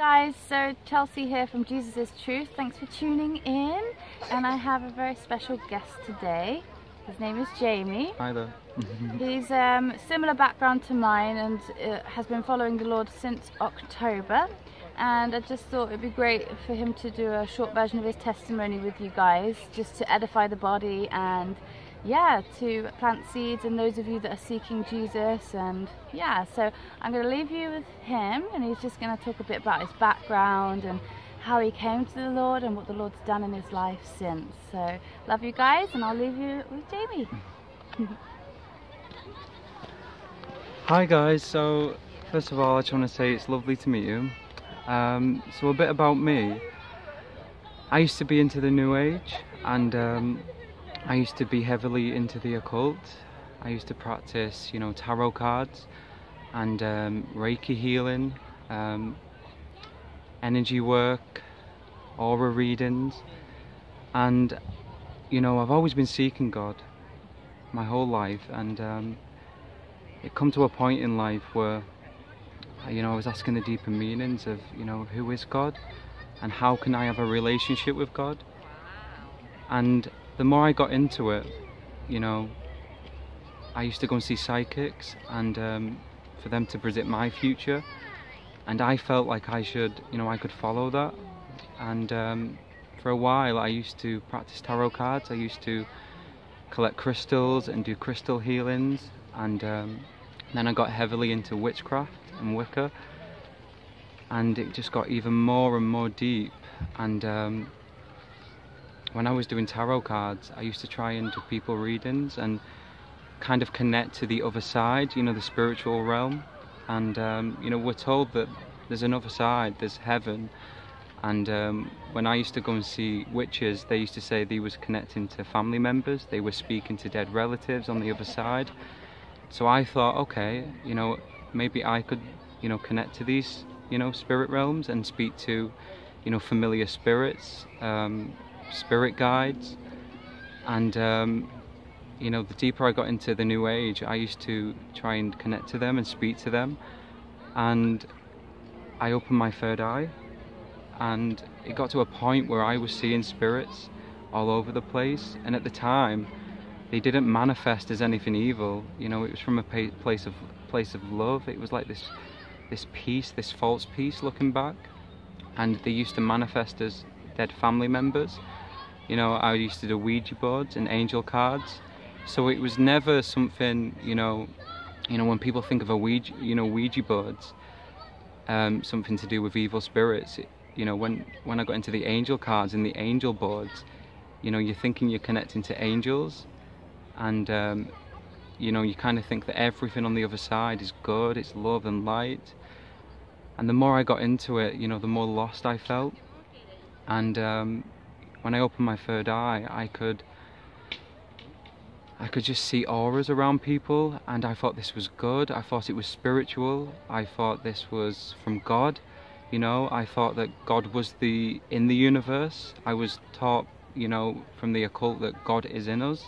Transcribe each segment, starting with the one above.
guys, so Chelsea here from Jesus is Truth. Thanks for tuning in. And I have a very special guest today. His name is Jamie. Hi there. He's um, similar background to mine and uh, has been following the Lord since October. And I just thought it'd be great for him to do a short version of his testimony with you guys, just to edify the body and yeah, to plant seeds and those of you that are seeking Jesus. And yeah, so I'm going to leave you with him, and he's just going to talk a bit about his background and how he came to the Lord and what the Lord's done in his life since. So, love you guys, and I'll leave you with Jamie. Hi guys, so first of all I just want to say it's lovely to meet you. Um, so a bit about me. I used to be into the New Age and um, I used to be heavily into the occult. I used to practice, you know, tarot cards and um, Reiki healing, um, energy work, aura readings, and you know, I've always been seeking God my whole life, and um, it come to a point in life where, you know, I was asking the deeper meanings of, you know, who is God, and how can I have a relationship with God, and the more I got into it, you know, I used to go and see psychics and um, for them to predict my future. And I felt like I should, you know, I could follow that. And um, for a while, I used to practice tarot cards. I used to collect crystals and do crystal healings. And um, then I got heavily into witchcraft and Wicca. And it just got even more and more deep. And um, when I was doing tarot cards, I used to try and do people readings and kind of connect to the other side, you know, the spiritual realm. And, um, you know, we're told that there's another side, there's heaven. And um, when I used to go and see witches, they used to say they was connecting to family members, they were speaking to dead relatives on the other side. So I thought, okay, you know, maybe I could, you know, connect to these, you know, spirit realms and speak to, you know, familiar spirits. Um, spirit guides. And um, you know the deeper I got into the new age I used to try and connect to them and speak to them. And I opened my third eye. And it got to a point where I was seeing spirits all over the place. And at the time they didn't manifest as anything evil. You know it was from a place of place of love. It was like this this peace this false peace looking back. And they used to manifest as dead family members you know, I used to do Ouija boards and angel cards. So it was never something, you know, you know, when people think of a Ouija, you know, Ouija boards, um, something to do with evil spirits. It, you know, when when I got into the angel cards and the angel boards, you know, you're thinking you're connecting to angels, and um, you know, you kind of think that everything on the other side is good, it's love and light. And the more I got into it, you know, the more lost I felt, and um, when I opened my third eye, I could I could just see auras around people and I thought this was good. I thought it was spiritual. I thought this was from God. You know, I thought that God was the in the universe. I was taught, you know, from the occult that God is in us.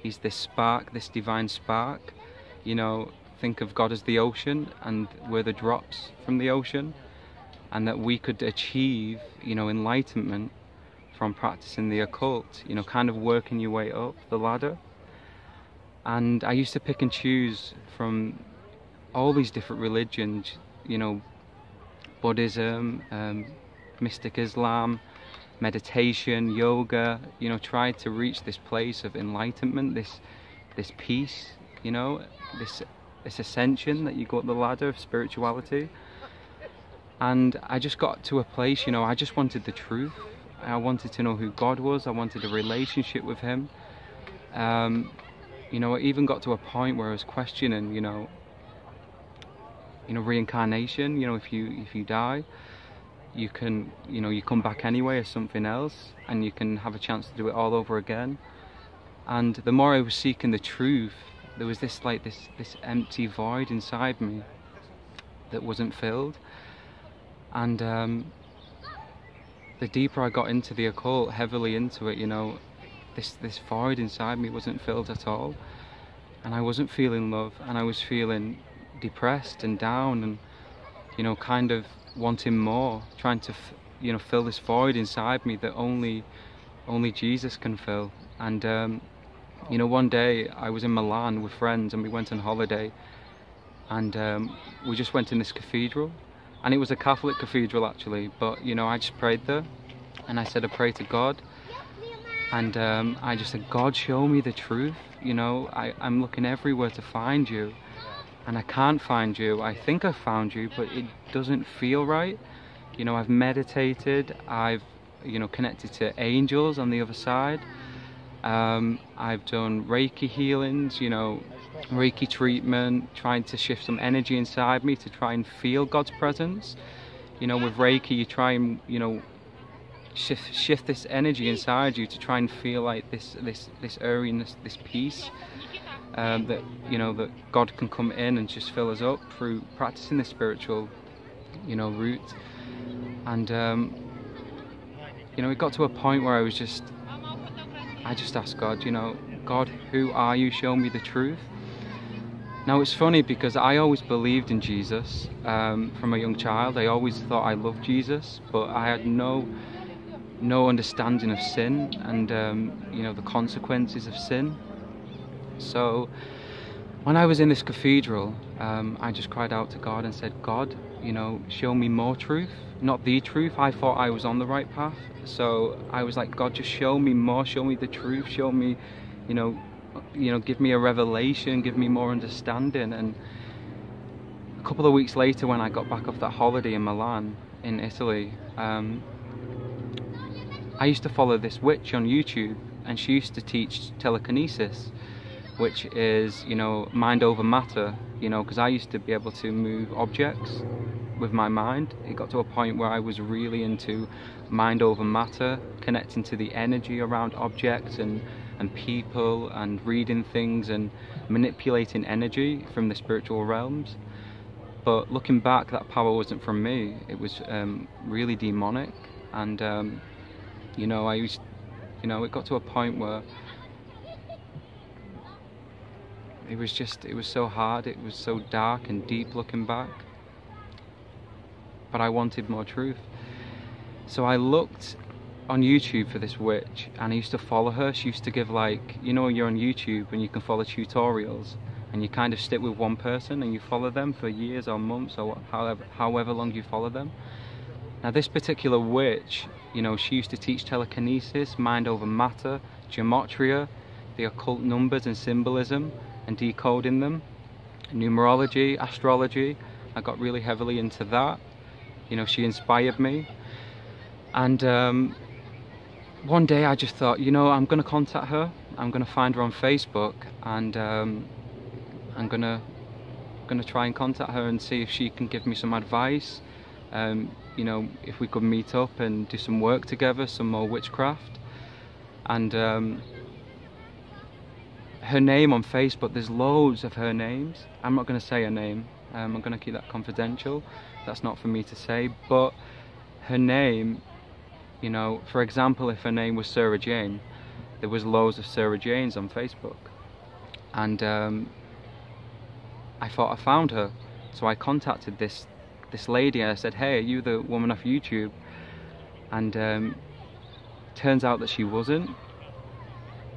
He's this spark, this divine spark. You know, think of God as the ocean and we're the drops from the ocean and that we could achieve, you know, enlightenment from practicing the occult, you know, kind of working your way up the ladder. And I used to pick and choose from all these different religions, you know, Buddhism, um, mystic Islam, meditation, yoga, you know, tried to reach this place of enlightenment, this this peace, you know, this this ascension that you go up the ladder of spirituality. And I just got to a place, you know, I just wanted the truth. I wanted to know who God was. I wanted a relationship with Him. Um, you know, I even got to a point where I was questioning, you know, you know, reincarnation. You know, if you if you die, you can, you know, you come back anyway as something else, and you can have a chance to do it all over again. And the more I was seeking the truth, there was this like this this empty void inside me that wasn't filled. And um, the deeper I got into the occult, heavily into it, you know, this this void inside me wasn't filled at all, and I wasn't feeling love, and I was feeling depressed and down, and you know, kind of wanting more, trying to, you know, fill this void inside me that only, only Jesus can fill. And um, you know, one day I was in Milan with friends and we went on holiday, and um, we just went in this cathedral, and it was a Catholic cathedral actually. But you know, I just prayed there, and I said a prayer to God, and um, I just said, God, show me the truth. You know, I, I'm looking everywhere to find you, and I can't find you. I think I've found you, but it doesn't feel right. You know, I've meditated. I've you know connected to angels on the other side. Um, I've done Reiki healings, you know, Reiki treatment, trying to shift some energy inside me to try and feel God's presence. You know, with Reiki, you try and, you know, shift shift this energy inside you to try and feel like this this this airiness, this peace. Um, that you know that God can come in and just fill us up through practicing the spiritual, you know, route. And um, you know, it got to a point where I was just I just asked God, you know, God, who are you? Show me the truth. Now it's funny because I always believed in Jesus um, from a young child. I always thought I loved Jesus, but I had no no understanding of sin and um, you know the consequences of sin. So when I was in this cathedral, um, I just cried out to God and said, God, you know, show me more truth, not the truth. I thought I was on the right path. So I was like, God, just show me more, show me the truth, show me, you know, you know, give me a revelation, give me more understanding. And a couple of weeks later, when I got back off that holiday in Milan, in Italy, um, I used to follow this witch on YouTube, and she used to teach telekinesis which is you know mind over matter you know because I used to be able to move objects with my mind it got to a point where I was really into mind over matter connecting to the energy around objects and and people and reading things and manipulating energy from the spiritual realms. But looking back that power wasn't from me. It was um, really demonic. And um, you know I used you know it got to a point where it was just it was so hard. It was so dark and deep looking back. But i wanted more truth. So i looked on youtube for this witch and i used to follow her she used to give like you know you're on youtube and you can follow tutorials and you kind of stick with one person and you follow them for years or months or however however long you follow them now this particular witch you know she used to teach telekinesis mind over matter gematria the occult numbers and symbolism and decoding them. Numerology, astrology, I got really heavily into that. You know, she inspired me. And um, one day I just thought, you know, I'm going to contact her. I'm going to find her on Facebook and um, I'm going to going to try and contact her and see if she can give me some advice. Um, you know, if we could meet up and do some work together, some more witchcraft. And um, her name on Facebook, there's loads of her names. I'm not going to say her name, um, I'm going to keep that confidential. That's not for me to say, but her name, you know, for example, if her name was Sarah Jane, there was loads of Sarah Janes on Facebook. And um, I thought I found her. So I contacted this this lady and I said, hey, are you the woman off YouTube? And um, turns out that she wasn't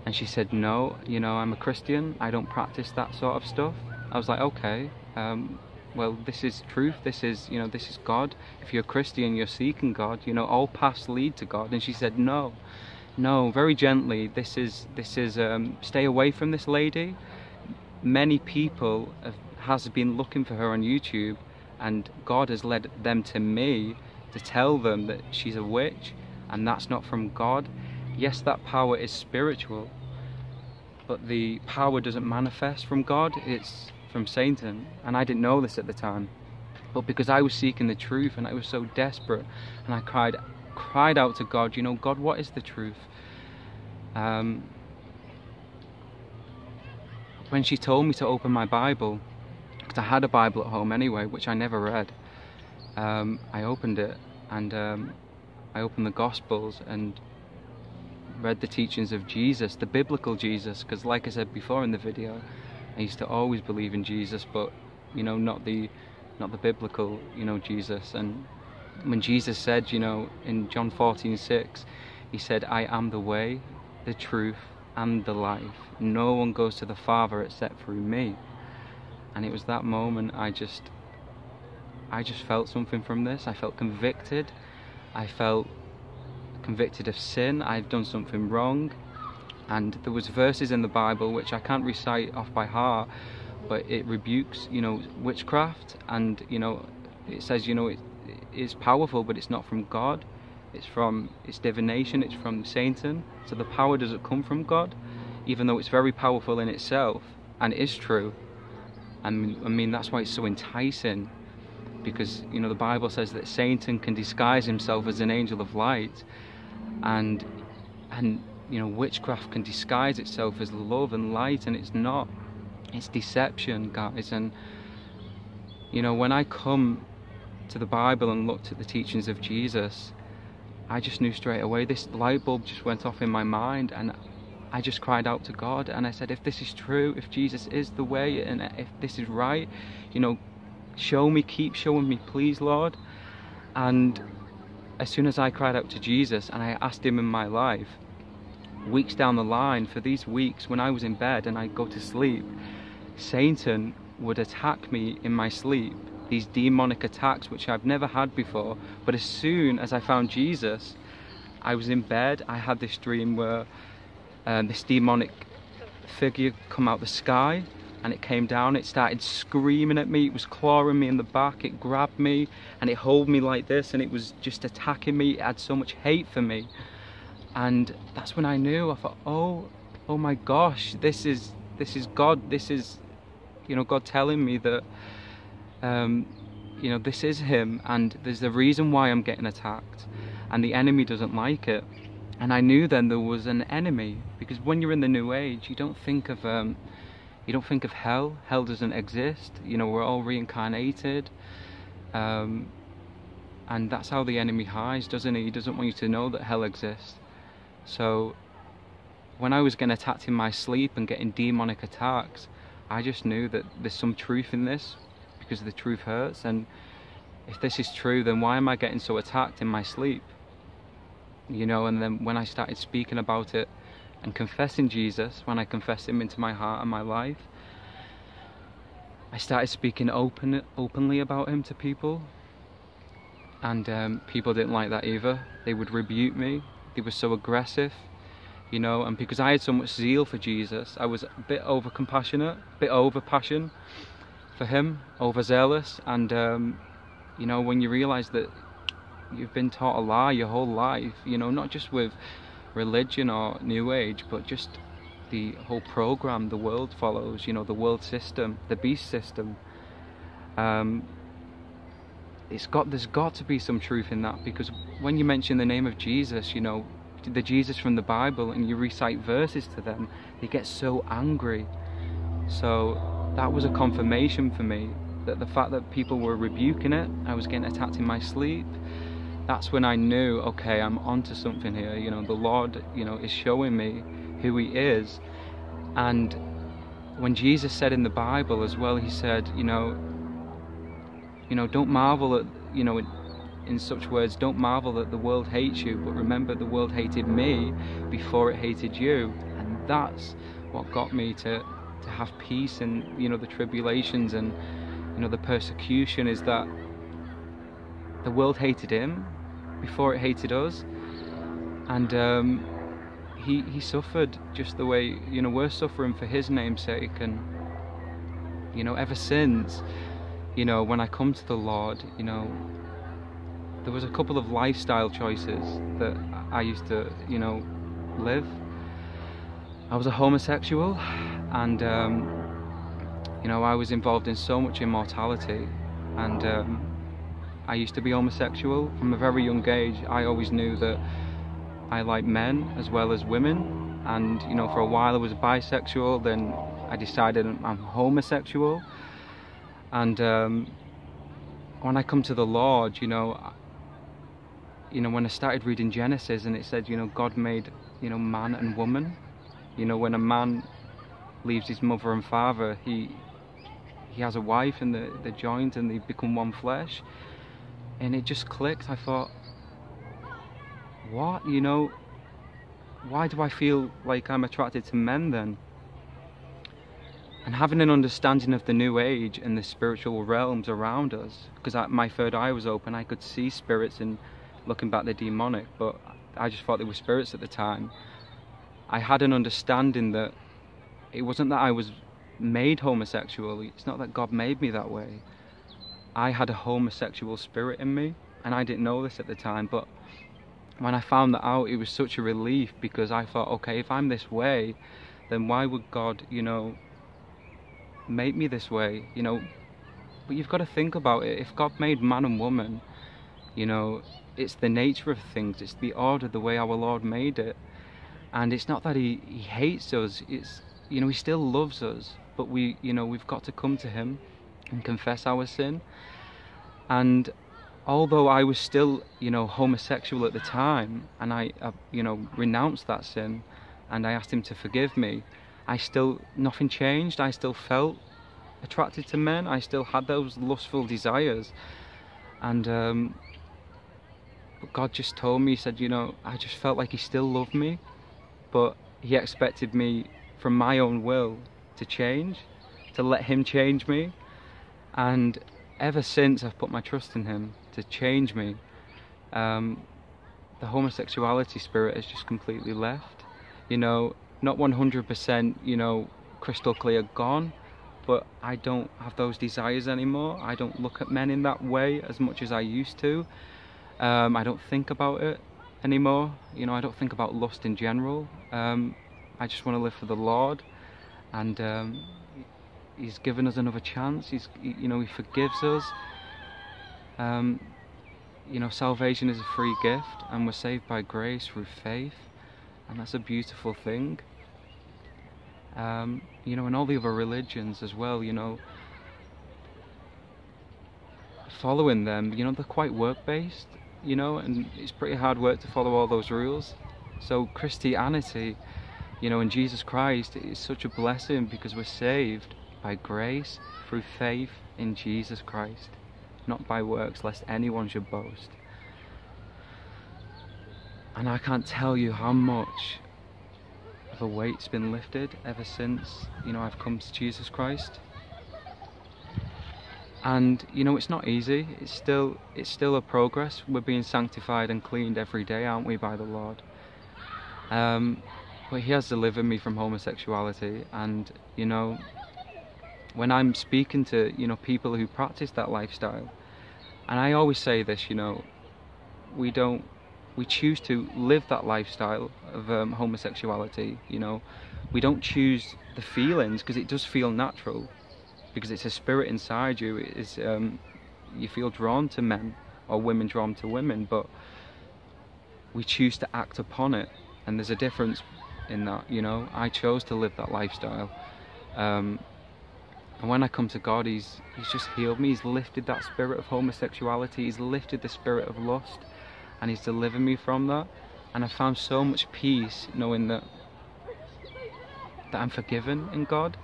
and she said, no, you know, I'm a Christian. I don't practice that sort of stuff. I was like, okay, um, well, this is truth. This is, you know, this is God. If you're a Christian, you're seeking God. You know, all paths lead to God. And she said, no, no, very gently. This is, this is, um, stay away from this lady. Many people have, has been looking for her on YouTube, and God has led them to me to tell them that she's a witch, and that's not from God yes, that power is spiritual, but the power doesn't manifest from God, it's from Satan. And I didn't know this at the time. But because I was seeking the truth and I was so desperate, and I cried, cried out to God, you know, God, what is the truth? Um, when she told me to open my Bible, because I had a Bible at home anyway, which I never read, um, I opened it and um, I opened the Gospels and read the teachings of Jesus, the biblical Jesus, because like I said before in the video, I used to always believe in Jesus, but you know, not the not the biblical, you know, Jesus. And when Jesus said, you know, in John 14 6, he said, I am the way, the truth, and the life. No one goes to the Father except through me. And it was that moment I just I just felt something from this. I felt convicted. I felt convicted of sin. I've done something wrong. And there was verses in the Bible which I can't recite off by heart, but it rebukes, you know, witchcraft and, you know, it says, you know, it is powerful, but it's not from God. It's from it's divination, it's from Satan. So the power doesn't come from God, even though it's very powerful in itself and it is true. and I mean that's why it's so enticing because you know the Bible says that Satan can disguise himself as an angel of light, and and you know witchcraft can disguise itself as love and light, and it's not. It's deception, guys. And you know when I come to the Bible and looked at the teachings of Jesus, I just knew straight away. This light bulb just went off in my mind, and I just cried out to God and I said, if this is true, if Jesus is the way, and if this is right, you know, Show me, keep showing me, please, Lord. And as soon as I cried out to Jesus and I asked Him in my life, weeks down the line, for these weeks when I was in bed and I'd go to sleep, Satan would attack me in my sleep. These demonic attacks, which I've never had before. But as soon as I found Jesus, I was in bed. I had this dream where um, this demonic figure come out the sky and it came down it started screaming at me it was clawing me in the back it grabbed me and it held me like this and it was just attacking me it had so much hate for me and that's when I knew I thought oh oh my gosh this is this is God this is you know God telling me that um, you know this is him and there's a reason why I'm getting attacked and the enemy doesn't like it and I knew then there was an enemy because when you're in the new age you don't think of um, you don't think of hell. Hell doesn't exist. You know, we're all reincarnated. Um, and that's how the enemy hides, doesn't he? He doesn't want you to know that hell exists. So, when I was getting attacked in my sleep and getting demonic attacks, I just knew that there's some truth in this because the truth hurts. And if this is true, then why am I getting so attacked in my sleep? You know, and then when I started speaking about it, and confessing Jesus, when I confessed Him into my heart and my life, I started speaking open, openly about Him to people, and um, people didn't like that either. They would rebuke me. They were so aggressive, you know. And because I had so much zeal for Jesus, I was a bit over compassionate, a bit over passion for Him, overzealous, and um, you know when you realise that you've been taught a lie your whole life, you know, not just with religion or new age but just the whole program the world follows you know the world system the beast system um, it's got there's got to be some truth in that because when you mention the name of Jesus you know the Jesus from the Bible and you recite verses to them they get so angry so that was a confirmation for me that the fact that people were rebuking it I was getting attacked in my sleep that's when I knew, okay, I'm onto something here. You know, the Lord, you know, is showing me who He is. And when Jesus said in the Bible as well, He said, you know, you know, don't marvel at, you know, in, in such words, don't marvel that the world hates you, but remember the world hated me before it hated you. And that's what got me to to have peace in, you know, the tribulations and, you know, the persecution is that the world hated him before it hated us, and um, he he suffered just the way you know we're suffering for his name's sake, and you know ever since, you know when I come to the Lord, you know there was a couple of lifestyle choices that I used to you know live. I was a homosexual, and um, you know I was involved in so much immortality, and um, I used to be homosexual from a very young age. I always knew that I liked men as well as women, and you know, for a while I was bisexual. Then I decided I'm homosexual, and um, when I come to the Lord, you know, you know, when I started reading Genesis and it said, you know, God made, you know, man and woman. You know, when a man leaves his mother and father, he he has a wife and they're, they're joined and they become one flesh. And it just clicked. I thought, what? You know, why do I feel like I'm attracted to men then? And having an understanding of the new age and the spiritual realms around us, because my third eye was open, I could see spirits and looking back the demonic, but I just thought they were spirits at the time. I had an understanding that it wasn't that I was made homosexual, it's not that God made me that way. I had a homosexual spirit in me, and I didn't know this at the time, but when I found that out, it was such a relief because I thought, okay, if I'm this way, then why would God, you know, make me this way? You know, but you've got to think about it. If God made man and woman, you know, it's the nature of things, it's the order, the way our Lord made it. And it's not that he, he hates us, it's, you know, he still loves us, but we, you know, we've got to come to him and confess our sin. And although I was still, you know, homosexual at the time, and I, uh, you know, renounced that sin, and I asked him to forgive me, I still, nothing changed. I still felt attracted to men. I still had those lustful desires, and um, but God just told me, He said, you know, I just felt like He still loved me, but He expected me from my own will to change, to let Him change me, and ever since I've put my trust in Him to change me, um, the homosexuality spirit has just completely left. You know, not 100%, you know, crystal clear gone, but I don't have those desires anymore. I don't look at men in that way as much as I used to. Um, I don't think about it anymore. You know, I don't think about lust in general. Um, I just want to live for the Lord, and um, He's given us another chance. He's, you know, He forgives us. Um, you know, salvation is a free gift, and we're saved by grace through faith, and that's a beautiful thing. Um, you know, in all the other religions as well, you know, following them, you know, they're quite work based, you know, and it's pretty hard work to follow all those rules. So, Christianity, you know, in Jesus Christ is such a blessing because we're saved by grace through faith in Jesus Christ not by works, lest anyone should boast. And I can't tell you how much of a weight's been lifted ever since, you know, I've come to Jesus Christ. And you know, it's not easy. It's still it's still a progress. We're being sanctified and cleaned every day, aren't we, by the Lord? Um, but He has delivered me from homosexuality, and you know, when I'm speaking to you know people who practice that lifestyle, and I always say this, you know, we don't we choose to live that lifestyle of um, homosexuality. You know, we don't choose the feelings because it does feel natural, because it's a spirit inside you. Is um, you feel drawn to men or women drawn to women, but we choose to act upon it, and there's a difference in that. You know, I chose to live that lifestyle. Um, and when I come to God, He's He's just healed me. He's lifted that spirit of homosexuality. He's lifted the spirit of lust, and He's delivered me from that. And I found so much peace knowing that that I'm forgiven in God,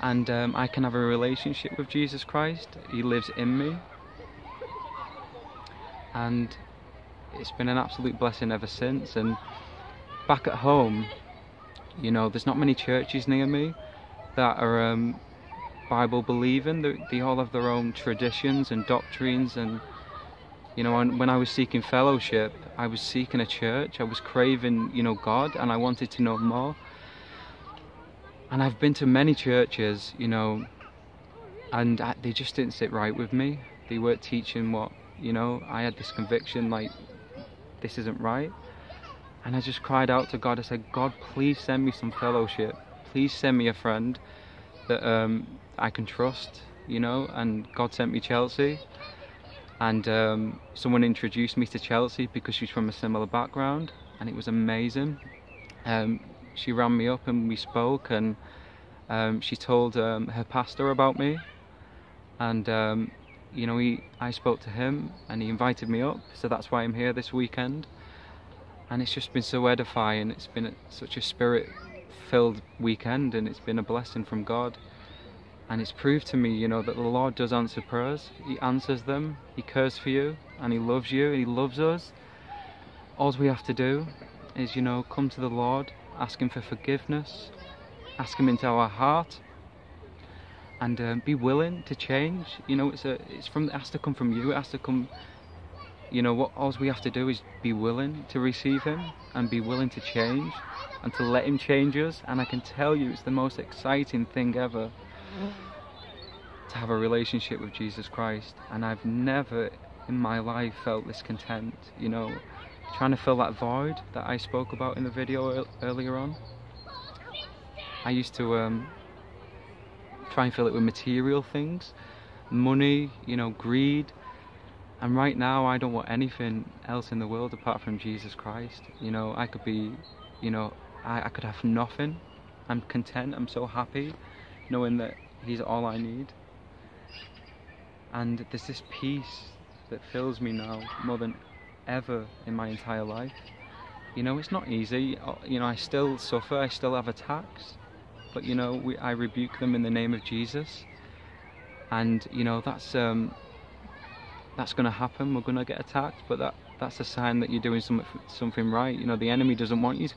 and um, I can have a relationship with Jesus Christ. He lives in me, and it's been an absolute blessing ever since. And back at home, you know, there's not many churches near me that are um, Bible believing. They, they all have their own traditions and doctrines. And, you know, when I was seeking fellowship, I was seeking a church. I was craving, you know, God, and I wanted to know more. And I've been to many churches, you know, and I, they just didn't sit right with me. They weren't teaching what, you know, I had this conviction like, this isn't right. And I just cried out to God. I said, God, please send me some fellowship. Please send me a friend that um, I can trust, you know. And God sent me Chelsea, and um, someone introduced me to Chelsea because she's from a similar background, and it was amazing. Um, she ran me up and we spoke, and um, she told um, her pastor about me, and um, you know, he, I spoke to him, and he invited me up. So that's why I'm here this weekend, and it's just been so edifying. It's been such a spirit filled weekend and it's been a blessing from God and it's proved to me, you know, that the Lord does answer prayers. He answers them. He cares for you, and He loves you. and He loves us. All we have to do is, you know, come to the Lord, ask Him for forgiveness, ask Him into our heart, and um, be willing to change. You know, it's a, it's from, it has to come from you. It has to come. You know, what all we have to do is be willing to receive Him and be willing to change and to let Him change us. And I can tell you, it's the most exciting thing ever to have a relationship with Jesus Christ. And I've never in my life felt this content, you know, trying to fill that void that I spoke about in the video earlier on. I used to um, try and fill it with material things, money, you know, greed. And right now, I don't want anything else in the world apart from Jesus Christ. You know, I could be, you know, I, I could have nothing. I'm content, I'm so happy knowing that He's all I need. And there's this peace that fills me now more than ever in my entire life. You know, it's not easy. Uh, you know, I still suffer, I still have attacks, but you know, we, I rebuke them in the name of Jesus. And you know, that's um, that's going to happen. We're going to get attacked, but that that's a sign that you're doing something something right. You know, the enemy doesn't want you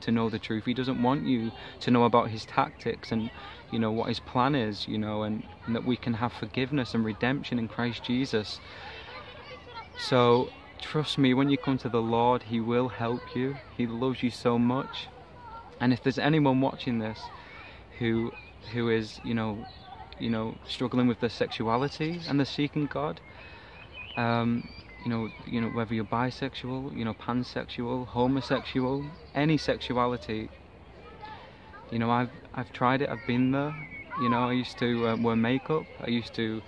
to know the truth. He doesn't want you to know about his tactics and you know what his plan is, you know, and, and that we can have forgiveness and redemption in Christ Jesus. So trust me, when you come to the Lord, He will help you. He loves you so much. And if there's anyone watching this who who is, you know, you know, struggling with their sexuality and they're seeking God, um, you know, you know, whether you're bisexual, you know, pansexual, homosexual, any sexuality. You know, I've I've tried it. I've been there. You know, I used to uh, wear makeup. I used to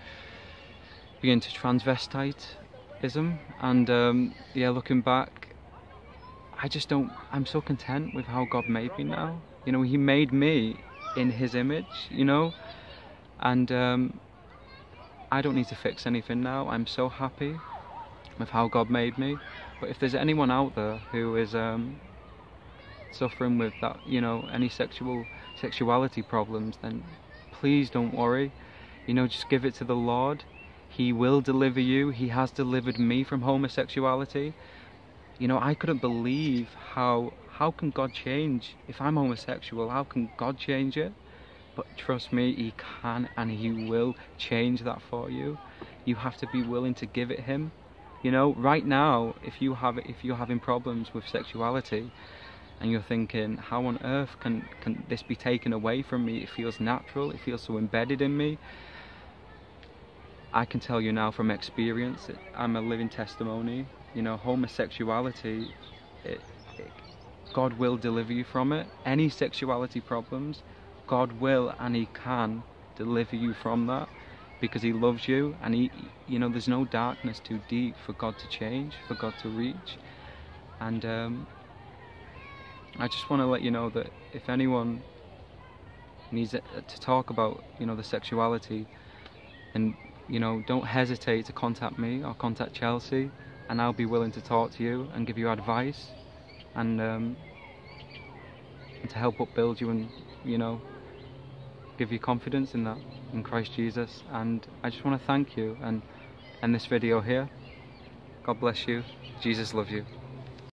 be into transvestitism, and um, yeah, looking back, I just don't. I'm so content with how God made me now. You know, He made me in His image. You know, and um, I don't need to fix anything now. I'm so happy of how God made me. But if there's anyone out there who is um, suffering with that, you know, any sexual sexuality problems, then please don't worry. You know, just give it to the Lord. He will deliver you. He has delivered me from homosexuality. You know, I couldn't believe how how can God change if I'm homosexual? How can God change it? But trust me, He can and He will change that for you. You have to be willing to give it Him. You know, right now, if you have if you're having problems with sexuality, and you're thinking, how on earth can can this be taken away from me? It feels natural. It feels so embedded in me. I can tell you now from experience, I'm a living testimony. You know, homosexuality, it, it, God will deliver you from it. Any sexuality problems, God will and He can deliver you from that because he loves you and he you know there's no darkness too deep for God to change for God to reach. And um, I just want to let you know that if anyone needs to talk about you know the sexuality and you know don't hesitate to contact me or contact Chelsea and I'll be willing to talk to you and give you advice and, um, to help upbuild you and you know give you confidence in that in Christ Jesus. And I just want to thank you and end this video here. God bless you. Jesus loves you